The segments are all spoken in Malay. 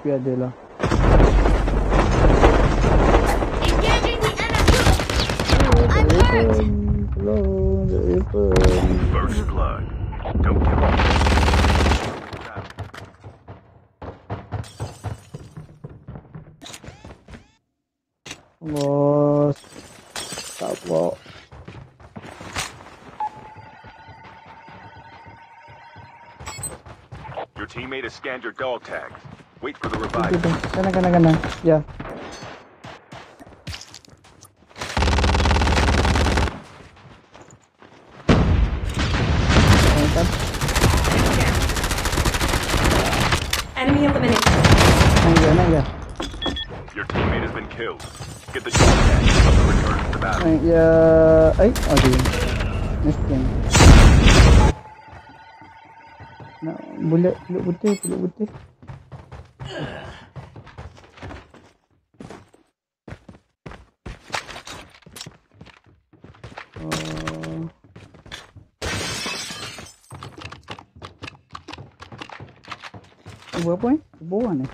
Tapi ada lah. Engaging the enemy. I'm hurt. Tolong, tak weapon. First blood. Don't give up. Bos. Tak. Your teammate has scanned your dog tags. Wait for the revive. Yeah. Enemy eliminated. Yeah. Your teammate has been killed. Get the shot of okay. Next game. Nak bullet, bullet putih, bullet. Boa, boa, boa, né?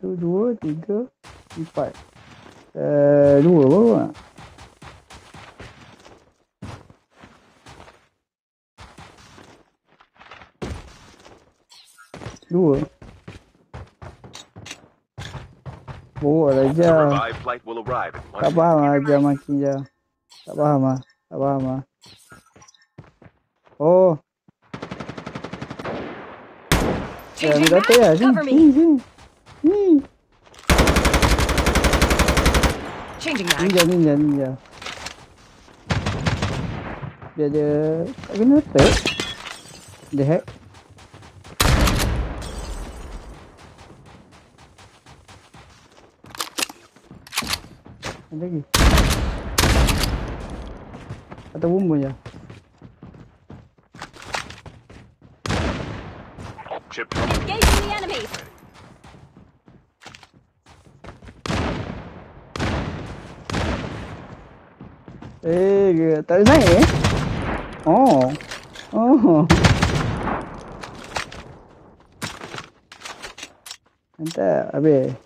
Tudo outro, e pai. É, não rolou, in one Tak minute. faham lah dia maki je. Tak faham lah. Tak faham lah. Oh. Ya, Changing ambil data ya. Sini, Cover sini, me. sini. Ni. Ninja, ninja, ninja. Dia ada... Tak kena attack. Dia hack. Ada lagi. Atau bumbun je. Chip Engaging the enemy. Eh, tak boleh naik eh? Oh. Oh. Mantap, habis.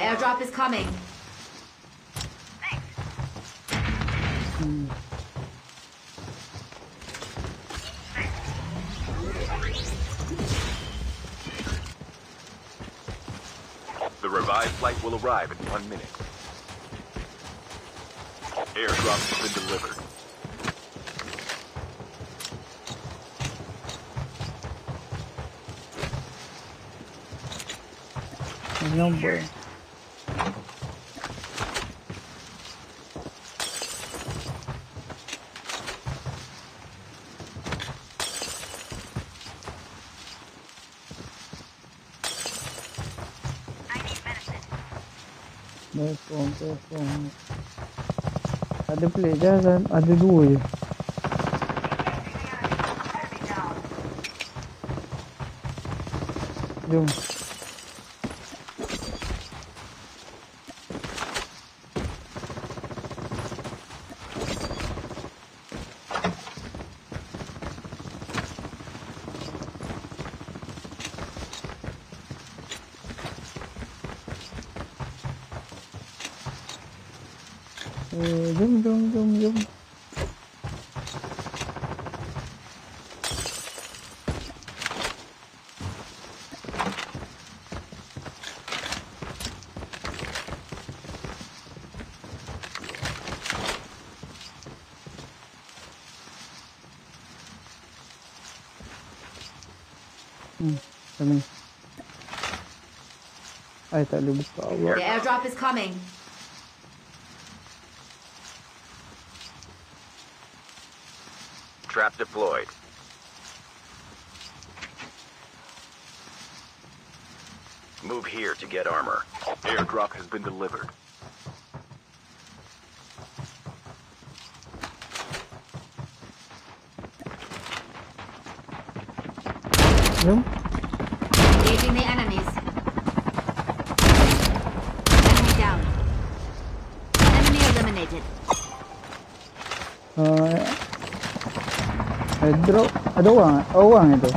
Airdrop is coming. The revived flight will arrive in one minute. Airdrop has been delivered. Nombor. Ada pelik je, ada dua je. Jom. Yum, yum, yum, yum. Hmm, I mean, I thought it was The airdrop is coming. Trap deployed. Move here to get armor. Airdrop has been delivered. Jom. Engaging the enemies. Enemy down. Enemy eliminated. Uh, Pedro. Ada uang? Oh, uang itu.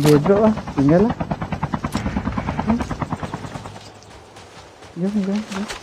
Pedro ah, tinggal lah. Jom, jom, jom.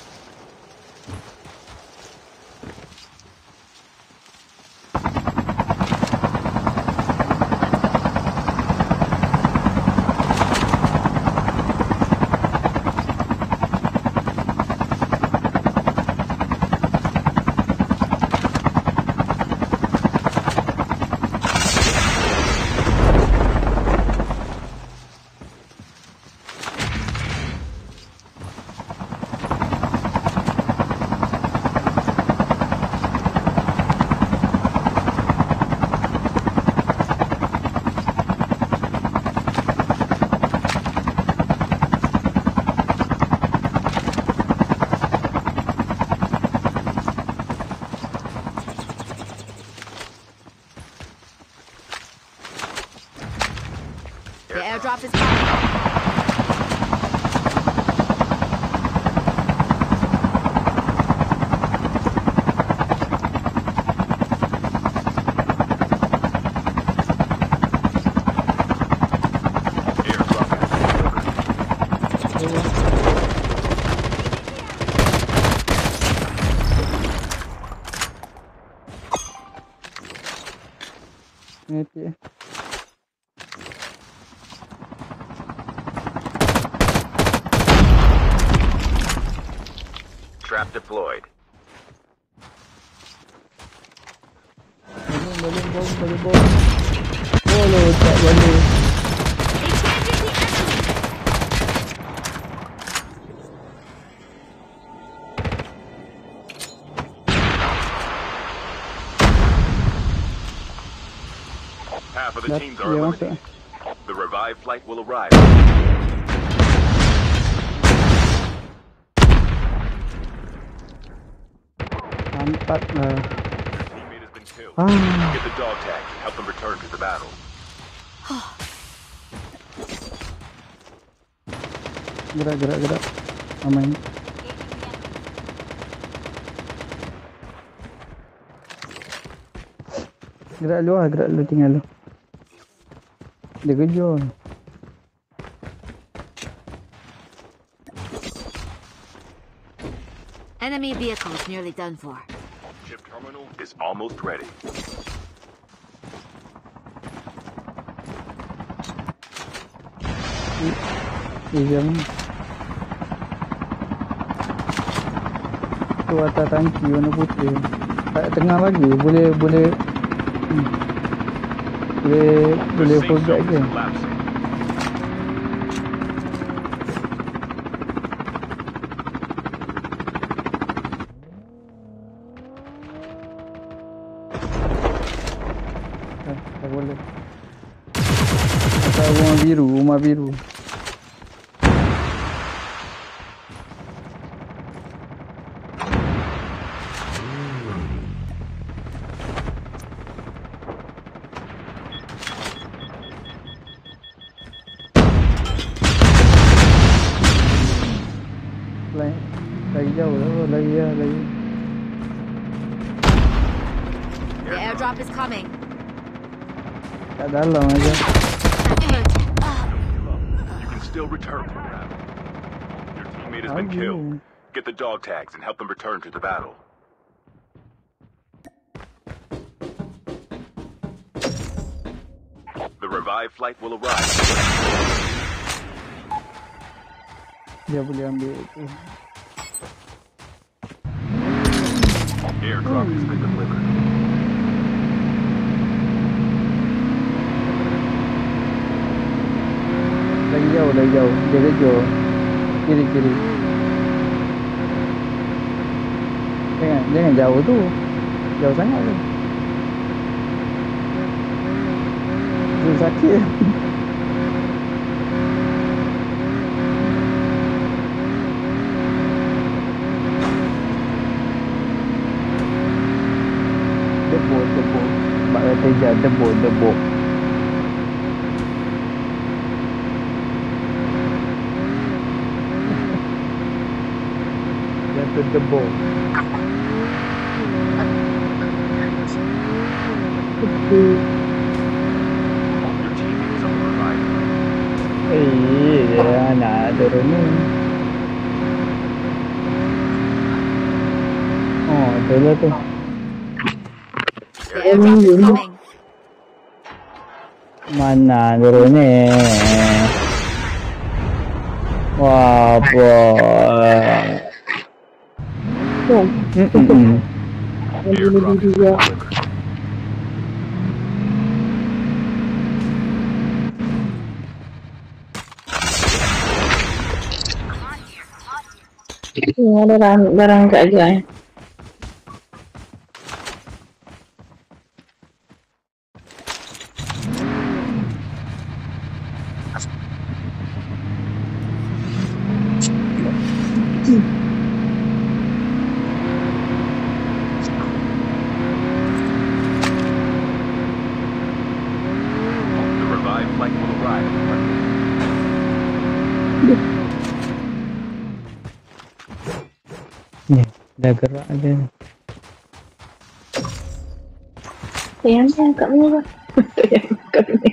The teams are yeah, eliminated. The revived flight will arrive. Empat lah. Your teammate has been killed. Ah, Get the dog tags and help them return to the battle. gerak, gerak, gerak. Aman. Gerak lu lah, gerak lu tinggal lu. Dia kejar. Enemy vehicle is nearly done for. Chip terminal is almost ready. Dia jam. Tu atas tangki warna putih. Kat tengah lagi boleh boleh. É, ler, Leopold Berger. Acabou, Acabou uma viru, uma viru. Still return to the battle. Your teammate has been killed. Get the dog tags and help them return to the battle. The revived flight will arrive. Boleh ambil tu. Airdrop has been delivered. Jauh, lagi jauh. Dia kejar. Kiri, kiri. Jangan, jangan jauh tu. Jauh sangat đập Tu sakit. Debuk, debuk. Mak đập je debuk, debuk. The. Eh, dia nak turun ni. Oh, tu lah tu. Mana turun ni? Wah, boy. No. Mm -mm -mm. I'm gonna do the. Uh... Ini ada barang-barang kak guys. Dah gerak dia. Sayang sayang kat mana tu? Sayang kat mana?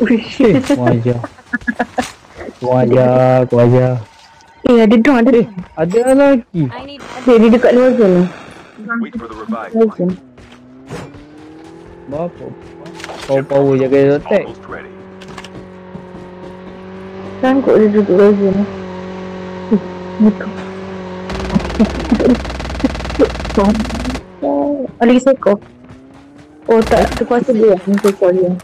Uish. Eh, wajah. Wajah, wajah. Eh ada drone ada Eh, ada lagi. Ada dia dekat luar sana. Wait for the revived Opa, o já ganhou até. Tá Sabe coisa de duas, né? Olha que secou. Ô, tá, tu pode subir, não sei qual é.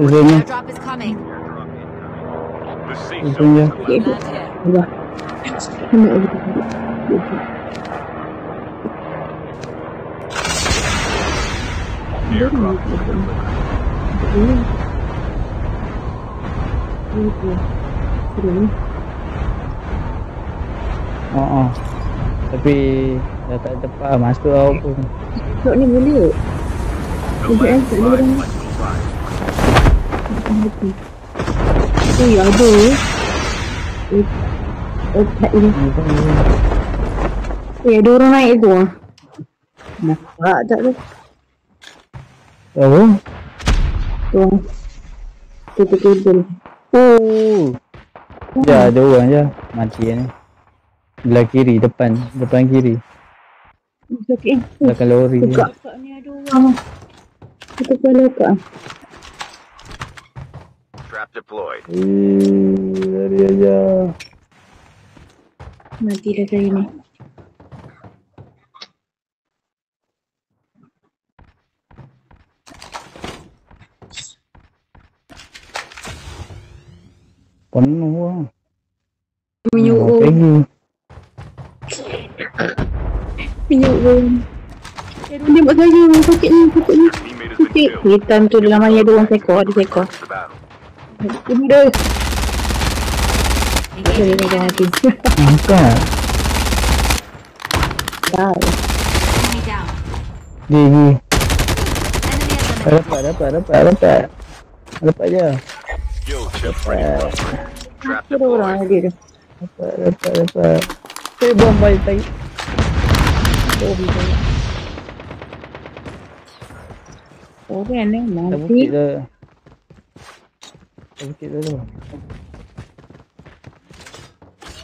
Venha. Venha. Venha. Kena lagi. Airdrop has been delivered. Oh, oh. Tapi dah tak tepat masuk tau pun. Esok ni boleh. The last revived flight will arrive. Eh ada. Eh, eh, ini. Ni. Eh ada orang naik tu ah. Nampak tak tu? Apa? Tu orang. Tutup kabel. Oh. Ya, ada orang je. Mati ni. Belah kiri, depan. Depan kiri. Sakit. Belakang lori ni. Dekat kat ni ada orang. Kita kepala kat. Trap deployed. Eh, lari aja. Mati dah saya ni. Penuh lah. Minyak Oh, oh. Peggy. Minyak oh. Dia buat saya sakit ni, sakit ni. Sakit. Hitam tu dalam air ada orang sekor, ada sekor. Dia Sorry, I got you. What's that? Wow. GG. Dapat, dapat, dapat, dapat. Dapat je. Dapat. Ada orang lagi tu. Dapat, dapat, dapat. Saya buang balik tadi. Bom tadi. Ủa cái anh ấy mà Tao bút chị đưa Tao bút chị đưa luôn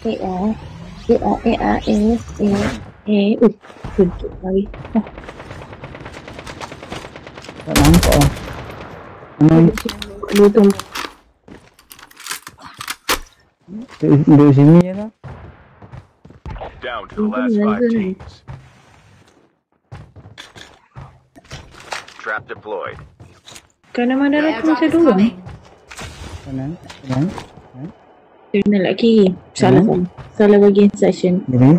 Eh ah. Eh ah eh ah eh eh eh. Uh, kejut lagi. Oh, Tak nampak lah. Hmm, Dua tu. duduk, duduk sini je lah. Down to the last five teams. Trap deployed. Kerana mana aku is dulu. coming. Kanan, kanan. Nak kiri. Salah Hmm. Salah bagi instruction. Gini.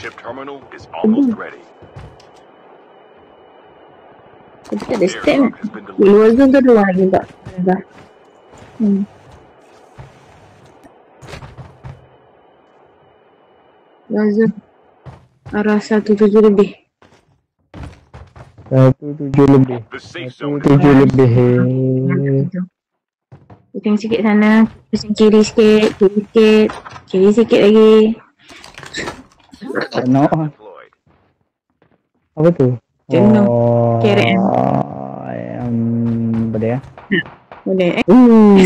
Chip terminal is almost ready. Tapi tak ada step delivered. luar zone tu ada orang lagi tak? Hmm. Luar zone. Arah satu tujuh lebih. Satu tujuh lebih. Satu tujuh lebih. Tengok sikit sana. Pusing kiri sikit. Kiri sikit. Kiri sikit lagi. Deployed. Apa tu? Jenuh. Oh, KRM. Um, apa dia? Boleh. Eh. Uh.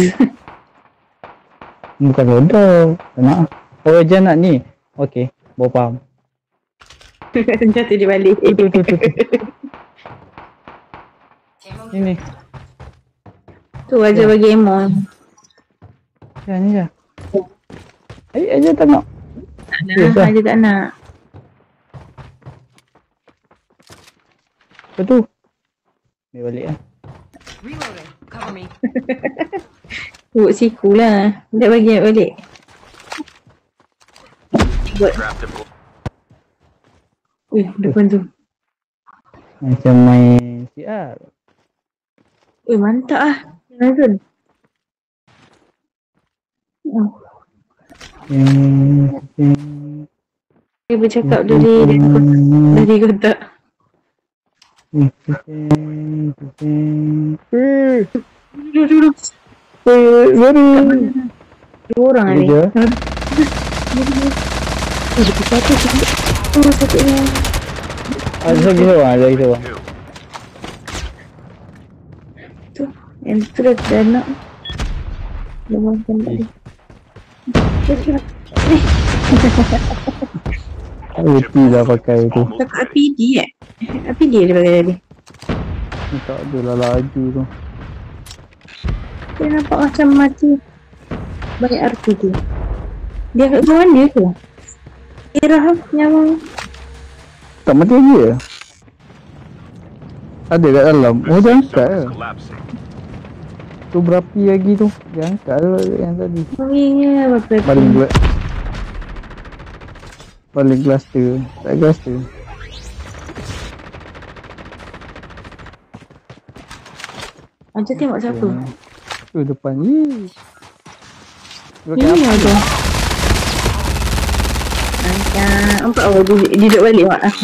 Bukan roda. Tak nak. Oh, je nak ni. Okey. Bawa faham. Jatuh dia balik. Ini. Tu aja bagi emo. Ya, ni je. Eh, aja tak nak. Tak nak. ah. Aja tak nak. Apa tu? Ambil balik lah. Reloading. Cover me. Buat siku lah. Dia bagi balik. Trap deployed. Ui, depan tu. Macam main CR. Ui, mantap ah. Razon. Oh, dia bercakap dari dari, dari kotak. Duduk, duduk. Eh, Baru. Dua orang ni. je. Eh, dia bercakap sikit. Oh, sakitnya. Ada lagi seorang, ada lagi seorang. Two. Tu, yang tu dah dah nak. Lemahkan tadi. Dia cakap, Tak reti lah pakai tu. Ready. APD eh? APD dia pakai tadi. Tak ada lah laju tu. Dia nampak macam mati. Banyak RPG. Dia kat bawah dia ke? Irah yang Tak mati lagi ke? Ada kat dalam. Oh, dia angkat collapsing. Tu berapi lagi tu. Dia angkat tu yang tadi. Apa Paling dua. Paling cluster. Tak cluster. Macam tengok siapa? Tu depan ni. Dia Ini apa? ada. Macam Nampak awak dia, dia duduk balik mak ah.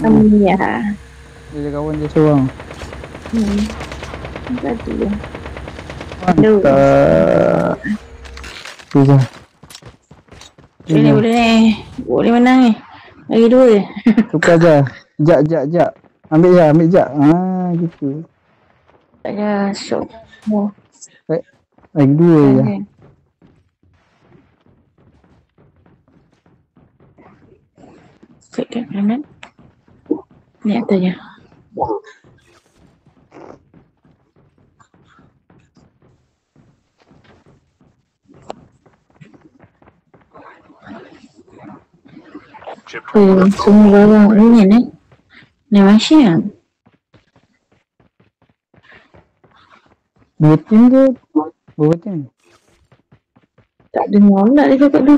Kami ya. Dia ada kawan dia seorang. Hmm. Satu je. Mantap. Tu je. Boleh ni, boleh ni. Boleh menang ni. Lagi dua je. Tukar je. Jak, jak, jak. Ambil je, ambil jak. Ah, gitu. Tak ada shock. Oh, Lagi dua je. okay. Fake kat kanan. Ni atasnya. Oh, semua barang ni ni. Ni macam. Tim ke? Berapa tim? Tak dengar pula dia cakap tu.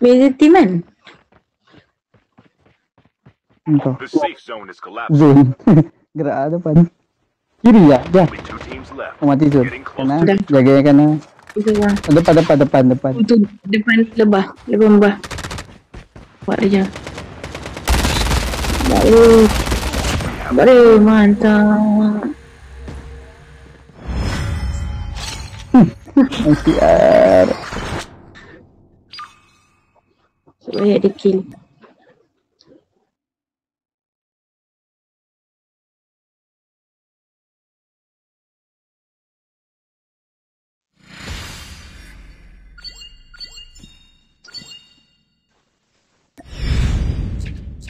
Beza team kan? Entah. Zone. Gerak lah depan. Kiri ya, dah. Oh, mati tu. Dah. Jaga kanan. Depan, depan, depan, depan, depan. Tu, depan lebah, lebah, lebah. Buat dia. Baik. Baik, mantap. Hmm, OCR. Sebab dia kill.